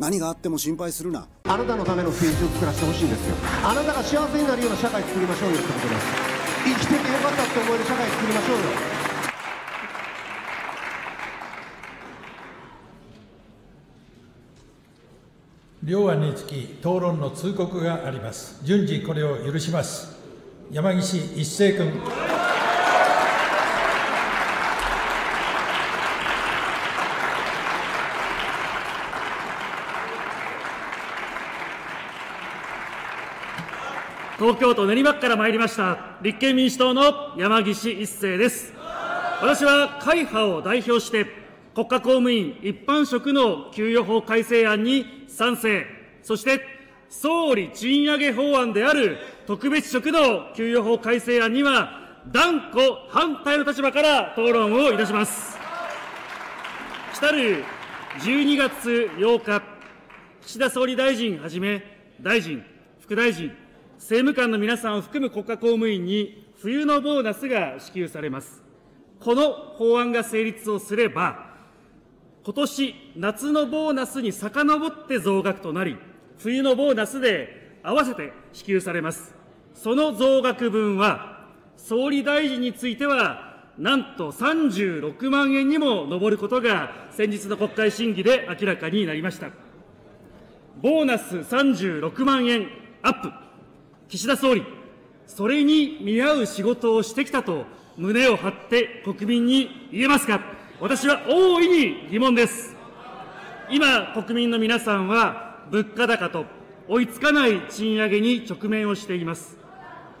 何があっても心配するな。あなたのための政治を作らせてほしいんですよ。あなたが幸せになるような社会作りましょうよってことです。生きててよかったって思える社会作りましょうよ。両案につき討論の通告があります。順次これを許します。山岸一生君東京都練馬区から参りました立憲民主党の山岸一生です。私は会派を代表して国家公務員一般職の給与法改正案に賛成。そして総理賃上げ法案である特別職の給与法改正案には断固反対の立場から討論をいたします。来る12月8日岸田総理大臣はじめ大臣副大臣政務官の皆さんを含む国家公務員に冬のボーナスが支給されます。この法案が成立をすれば、今年夏のボーナスに遡って増額となり、冬のボーナスで合わせて支給されます。その増額分は、総理大臣については、なんと36万円にも上ることが、先日の国会審議で明らかになりました。ボーナス36万円アップ。岸田総理、それに見合う仕事をしてきたと胸を張って国民に言えますか？私は大いに疑問です。今、国民の皆さんは物価高と追いつかない賃上げに直面をしています。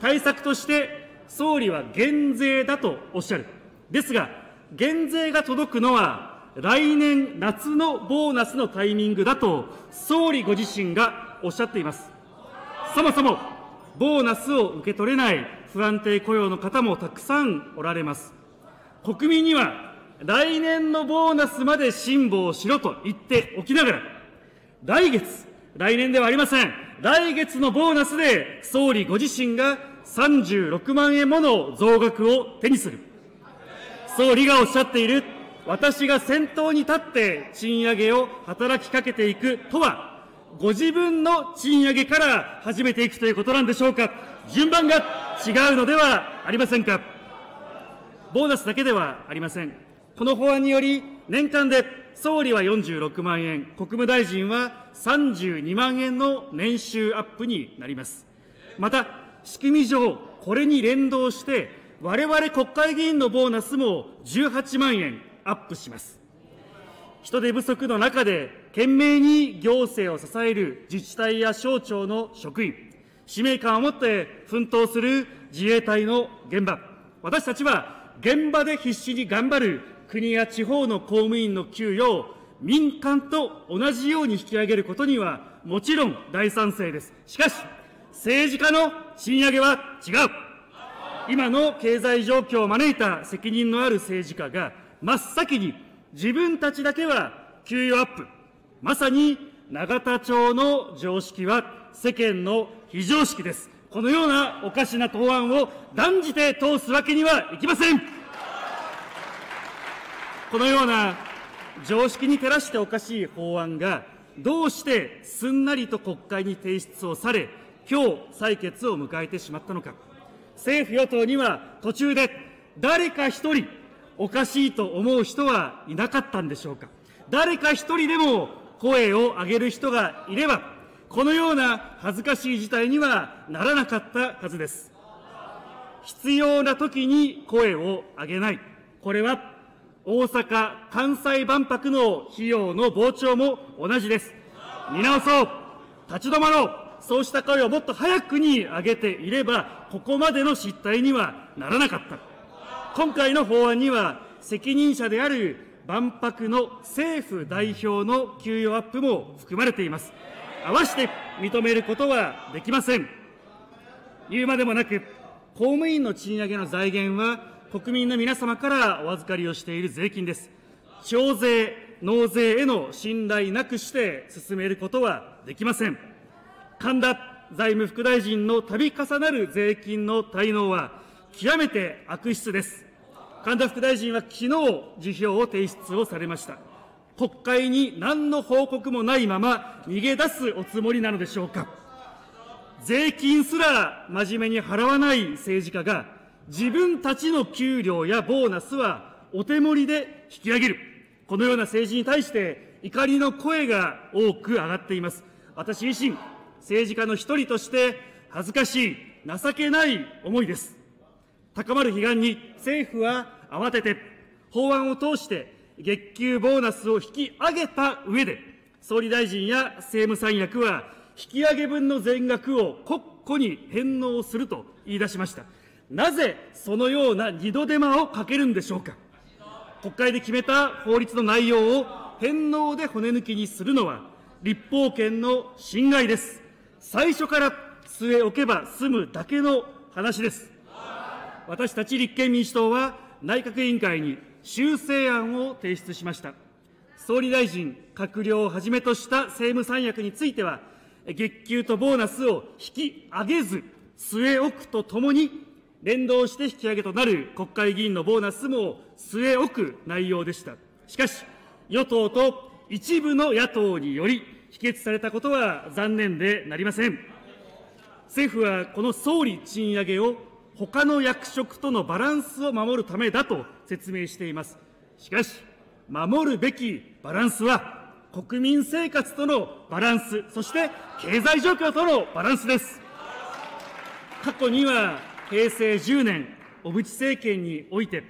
対策として総理は減税だとおっしゃる。ですが、減税が届くのは来年夏のボーナスのタイミングだと総理ご自身がおっしゃっています。そもそもボーナスを受け取れない不安定雇用の方もたくさんおられます。国民には来年のボーナスまで辛抱しろと言っておきながら、来月、来年ではありません。来月のボーナスで総理ご自身が36万円もの増額を手にする。総理がおっしゃっている、私が先頭に立って賃上げを働きかけていくとは、ご自分の賃上げから始めていくということなんでしょうか。順番が違うのではありませんか。ボーナスだけではありません。この法案により、年間で総理は46万円、国務大臣は32万円の年収アップになります。また、仕組み上、これに連動して、我々国会議員のボーナスも18万円アップします。人手不足の中で懸命に行政を支える自治体や省庁の職員、使命感を持って奮闘する自衛隊の現場、私たちは現場で必死に頑張る国や地方の公務員の給与を民間と同じように引き上げることにはもちろん大賛成です。しかし、政治家の賃上げは違う。今の経済状況を招いた責任のある政治家が真っ先に自分たちだけは給与アップ。まさに永田町の常識は世間の非常識です。このようなおかしな答案を断じて通すわけにはいきません。このような常識に照らしておかしい法案が、どうしてすんなりと国会に提出をされ、今日採決を迎えてしまったのか。政府・与党には途中で誰か一人おかしいと思う人はいなかったんでしょうか。誰か一人でも声を上げる人がいれば、このような恥ずかしい事態にはならなかったはずです。必要な時に声を上げない。これは大阪・関西万博の費用の膨張も同じです。見直そう。立ち止まろう。そうした声をもっと早くに上げていれば、ここまでの失態にはならなかった。今回の法案には、責任者である万博の政府代表の給与アップも含まれています。合わせて認めることはできません。言うまでもなく、公務員の賃上げの財源は、国民の皆様からお預かりをしている税金です。徴税、納税への信頼なくして進めることはできません。神田財務副大臣の度重なる税金の滞納は極めて悪質です。神田副大臣は昨日、辞表を提出をされました。国会に何の報告もないまま逃げ出すおつもりなのでしょうか。税金すら真面目に払わない政治家が、自分たちの給料やボーナスはお手盛りで引き上げる。このような政治に対して怒りの声が多く上がっています。私自身、政治家の一人として恥ずかしい、情けない思いです。高まる悲願に政府は慌てて法案を通して月給ボーナスを引き上げた上で、総理大臣や政務三役は引き上げ分の全額を国庫に返納すると言い出しました。なぜそのような二度手間をかけるんでしょうか。国会で決めた法律の内容を返納で骨抜きにするのは、立法権の侵害です。最初から据え置けば済むだけの話です。私たち立憲民主党は内閣委員会に修正案を提出しました。総理大臣、閣僚をはじめとした政務三役については、月給とボーナスを引き上げず、据え置くとともに、連動して引き上げとなる国会議員のボーナスも据え置く内容でした。しかし、与党と一部の野党により、否決されたことは残念でなりません。政府はこの総理賃上げを他の役職とのバランスを守るためだと説明しています。しかし、守るべきバランスは、国民生活とのバランス、そして経済状況とのバランスです。過去には平成10年、小渕政権において、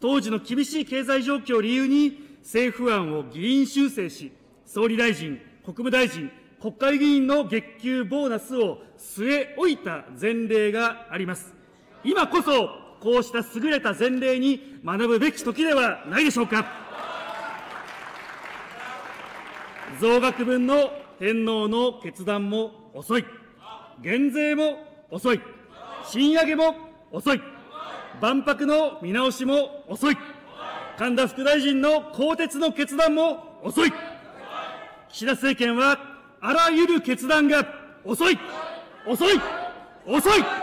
当時の厳しい経済状況を理由に政府案を議員修正し、総理大臣、国務大臣、国会議員の月給ボーナスを据え置いた前例があります。今こそ、こうした優れた前例に学ぶべき時ではないでしょうか。増額分の返納の決断も遅い。減税も遅い。賃上げも遅い。万博の見直しも遅い。神田副大臣の更迭の決断も遅い。岸田政権は、あらゆる決断が遅い。遅い。遅い。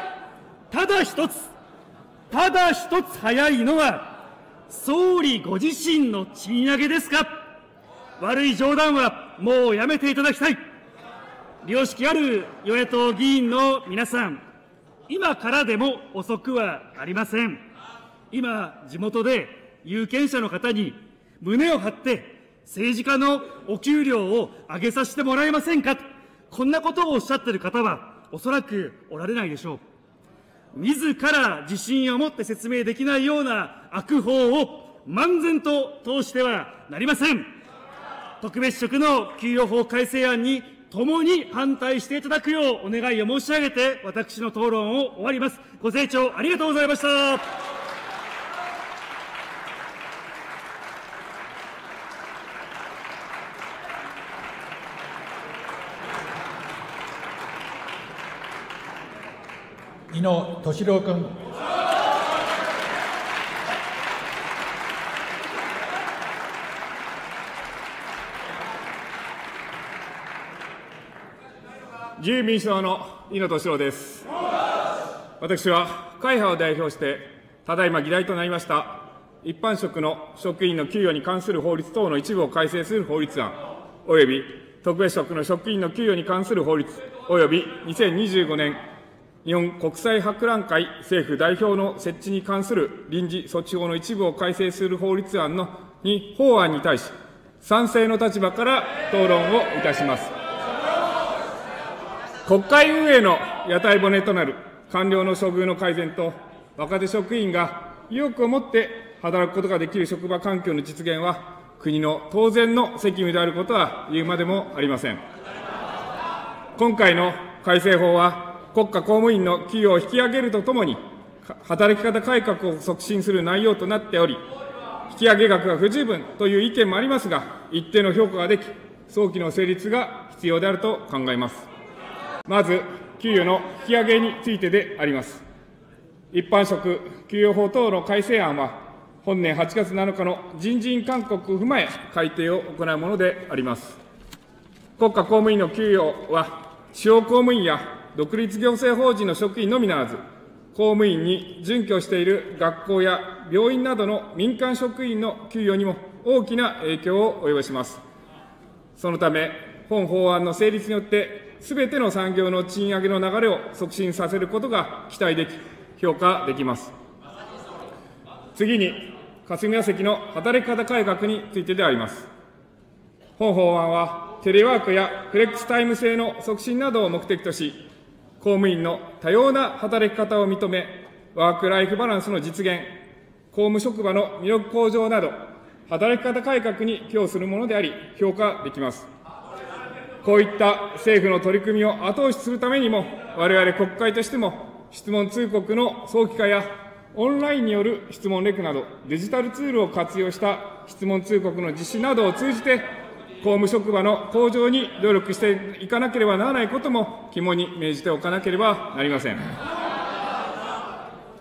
ただ一つ、ただ一つ早いのは、総理ご自身の賃上げですか悪い冗談はもうやめていただきたい。良識ある与野党議員の皆さん、今からでも遅くはありません。今、地元で有権者の方に胸を張って政治家のお給料を上げさせてもらえませんかこんなことをおっしゃっている方はおそらくおられないでしょう。自ら自信を持って説明できないような悪法を漫然と通してはなりません。特別職の給与法改正案に共に反対していただくようお願いを申し上げて、私の討論を終わります。ご清聴ありがとうございました。井野俊郎君。自由民主党の井野俊郎です。私は会派を代表して、ただいま議題となりました、一般職の職員の給与に関する法律等の一部を改正する法律案、および特別職の職員の給与に関する法律、および2025年日本国際博覧会政府代表の設置に関する臨時措置法の一部を改正する法律案のに法案に対し、賛成の立場から討論をいたします。国会運営の屋台骨となる官僚の処遇の改善と、若手職員が意欲を持って働くことができる職場環境の実現は、国の当然の責務であることは言うまでもありません。今回の改正法は、国家公務員の給与を引き上げるとともに、働き方改革を促進する内容となっており、引き上げ額が不十分という意見もありますが、一定の評価ができ、早期の成立が必要であると考えます。まず、給与の引き上げについてであります。一般職給与法等の改正案は、本年8月7日の人事院勧告を踏まえ、改定を行うものであります。国家公務員の給与は、地方公務員や独立行政法人の職員のみならず、公務員に準拠している学校や病院などの民間職員の給与にも大きな影響を及ぼします。そのため、本法案の成立によって、すべての産業の賃上げの流れを促進させることが期待でき、評価できます。次に、霞が関の働き方改革についてであります。本法案は、テレワークやフレックスタイム制の促進などを目的とし、公務員の多様な働き方を認め、ワークライフバランスの実現、公務職場の魅力向上など、働き方改革に寄与するものであり、評価できます。こういった政府の取り組みを後押しするためにも、我々国会としても、質問通告の早期化や、オンラインによる質問レクなど、デジタルツールを活用した質問通告の実施などを通じて、公務職場の向上に努力していかなければならないことも肝に銘じておかなければなりません。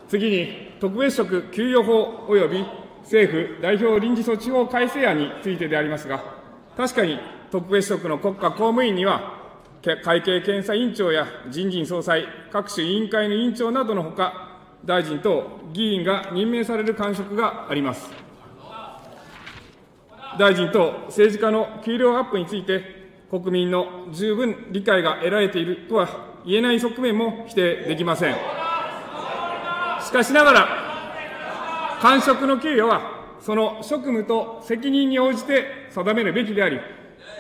次に、特別職給与法及び政府代表臨時措置法改正案についてでありますが、確かに特別職の国家公務員には、会計検査委員長や人事総裁、各種委員会の委員長などのほか、大臣等議員が任命される官職があります。大臣等政治家の給料アップについて、国民の十分理解が得られているとは言えない側面も否定できません。しかしながら、官職の給与は、その職務と責任に応じて定めるべきであり、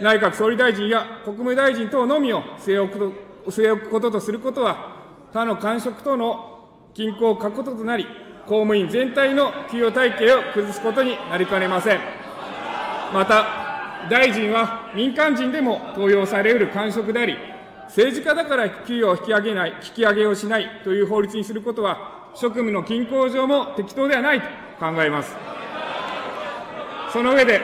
内閣総理大臣や国務大臣等のみを据え置く据え置くこととすることは、他の官職との均衡を欠くこととなり、公務員全体の給与体系を崩すことになりかねません。また、大臣は民間人でも登用されうる官職であり、政治家だから給与を引き上げない、引き上げをしないという法律にすることは、職務の均衡上も適当ではないと考えます。その上で、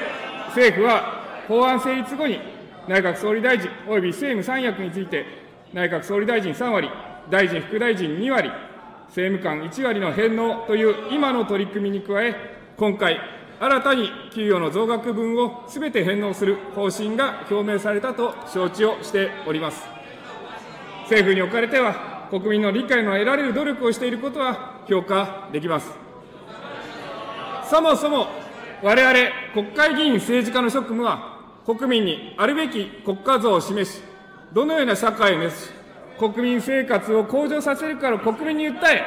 政府は法案成立後に、内閣総理大臣及び政務三役について、内閣総理大臣3割、大臣副大臣2割、政務官1割の返納という今の取り組みに加え、今回、新たに給与の増額分をすべて返納する方針が表明されたと承知をしております。政府におかれては、国民の理解の得られる努力をしていることは評価できます。そもそも、我々国会議員政治家の職務は、国民にあるべき国家像を示し、どのような社会を目指し、国民生活を向上させるから国民に訴え、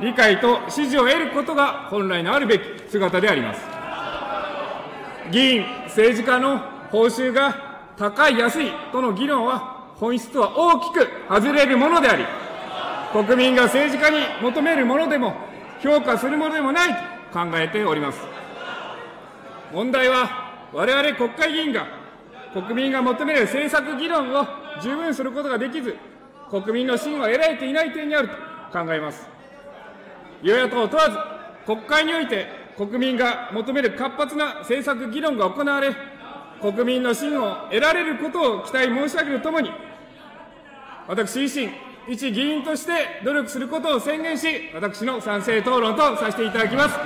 理解と支持を得ることが本来のあるべき姿であります。議員、政治家の報酬が高い、安いとの議論は、本質とは大きく外れるものであり、国民が政治家に求めるものでも、評価するものでもないと考えております。問題は、我々国会議員が国民が求める政策議論を十分することができず、国民の信を得られていない点にあると考えます。与野党問わず、国会において国民が求める活発な政策議論が行われ、国民の信を得られることを期待申し上げるともに、私自身、一議員として努力することを宣言し、私の賛成討論とさせていただきます。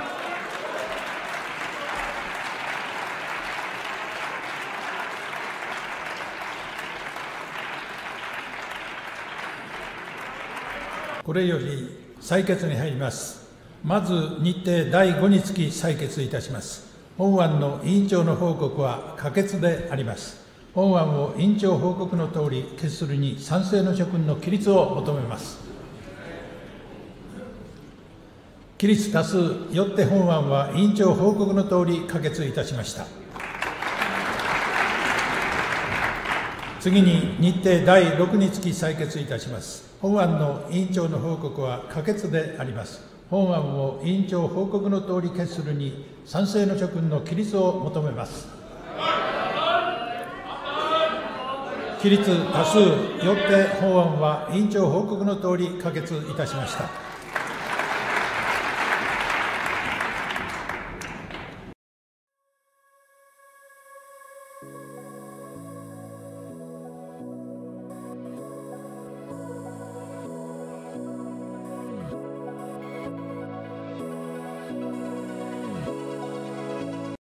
これより採決に入ります。まず日程第5につき採決いたします。本案の委員長の報告は可決であります。本案を委員長報告のとおり決するに賛成の諸君の起立を求めます。起立多数、よって本案は委員長報告のとおり可決いたしました。次に日程第6につき採決いたします。本案の委員長の報告は可決であります。本案を委員長報告の通り決するに、賛成の諸君の起立を求めます。起立多数、よって法案は委員長報告の通り可決いたしました。